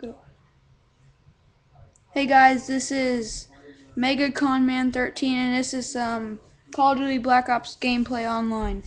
Go. Hey guys, this is Mega Man 13 and this is um Call of Duty Black Ops gameplay online.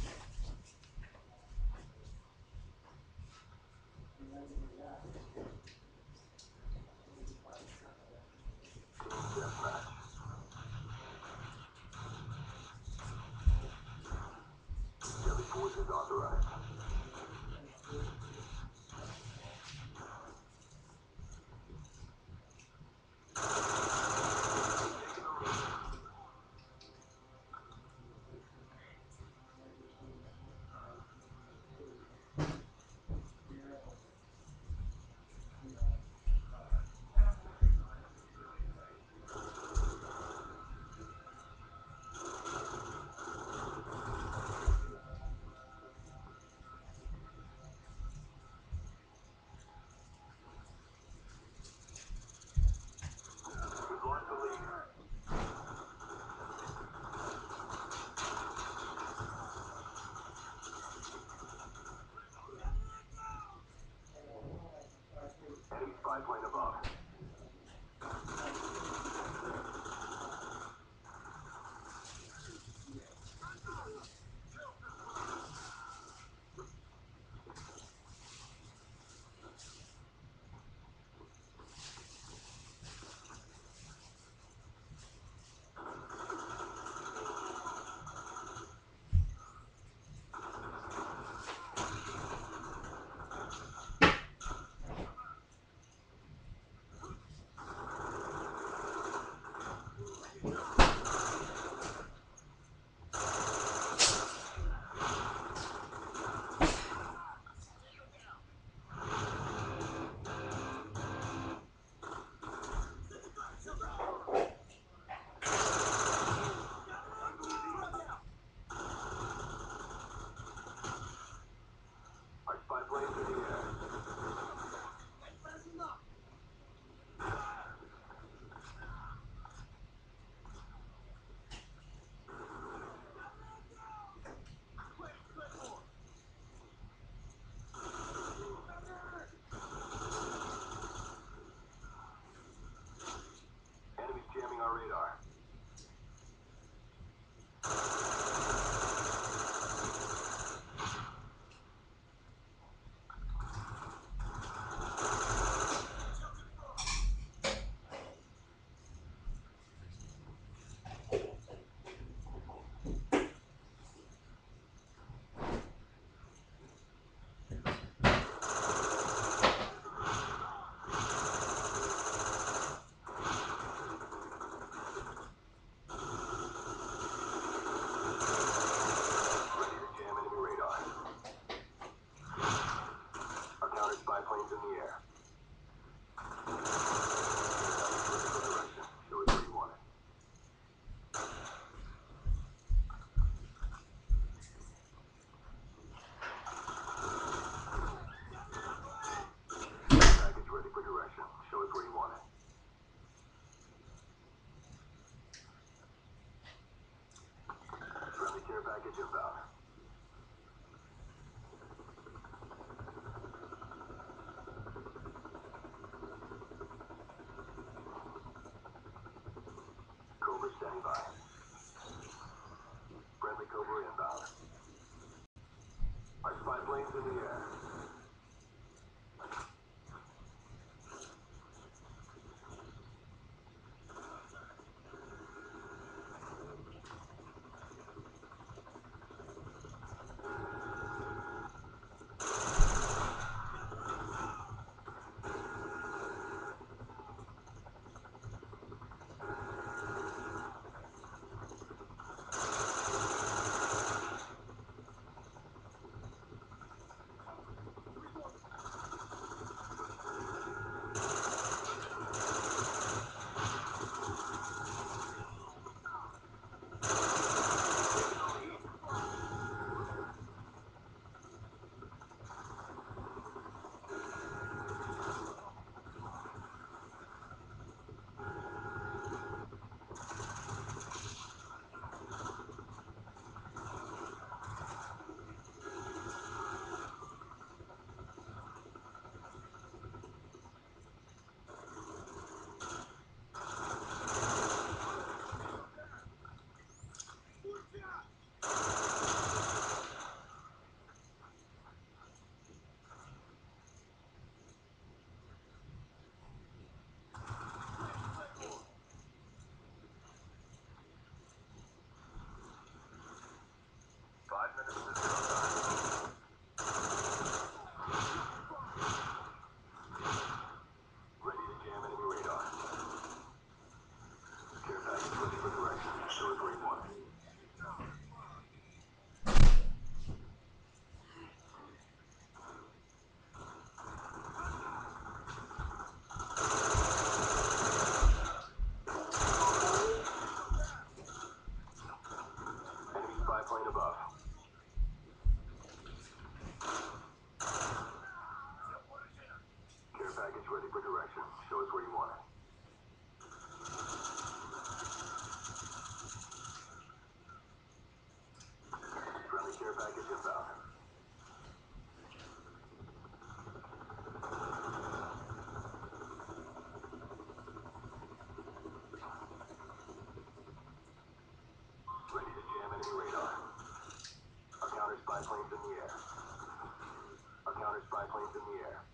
Friendly Cobra inbound. Our spy planes in the air. in the air.